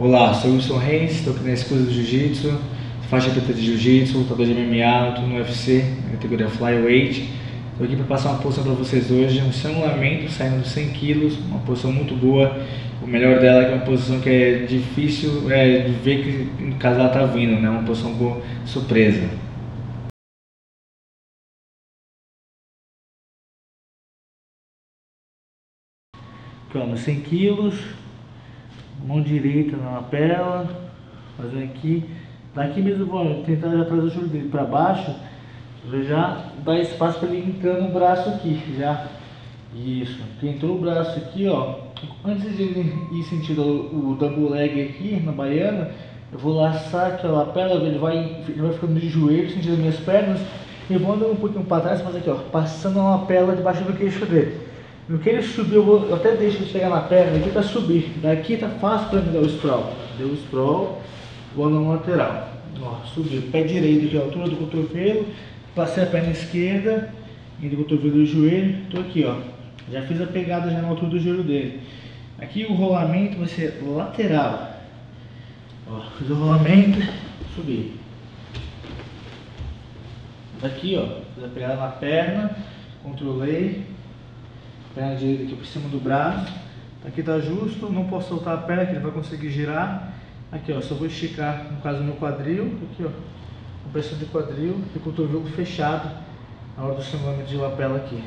Olá, sou Wilson Reis, estou aqui na Escusa do Jiu-Jitsu, faixa preta de Jiu-Jitsu, lutador de MMA, luto no UFC, na categoria Flyweight. Estou aqui para passar uma posição para vocês hoje, um simulamento saindo dos 100 kg, uma posição muito boa. O melhor dela é que é uma posição que é difícil é, de ver que o casal está vindo, né? uma posição boa, surpresa. Nos 100 quilos, mão direita na lapela, fazendo aqui. Daqui mesmo vou tentar já trazer o joelho dele para baixo, já dá espaço para ele entrar no braço aqui, já. Isso, entrou o braço aqui, ó. Antes de ele ir sentindo o, double leg aqui na baiana, eu vou laçar aqui a lapela, ele vai, ele vai ficando de joelho, sentindo as minhas pernas, e vou andando um pouquinho para trás, fazer aqui, ó, passando a lapela debaixo do queixo dele. No que ele subir, eu, vou, eu até deixo ele chegar na perna aqui para subir. Daqui tá fácil para me dar o sprawl. Deu o sprawl, vou na lateral. Ó, subiu. Pé direito aqui, altura do cotovelo. Passei a perna esquerda, entre o cotovelo e o joelho. Tô aqui, ó. Já fiz a pegada já na altura do joelho dele. Aqui o rolamento vai ser lateral. Ó, fiz o rolamento, subi. Aqui, ó, fiz a pegada na perna, controlei, perna direita aqui por cima do braço. Aqui tá justo, não posso soltar a perna que ele vai conseguir girar. Aqui ó, só vou esticar, no caso meu quadril, aqui ó, compressão de quadril e cotovelo fechado na hora do simulamento de lapela aqui.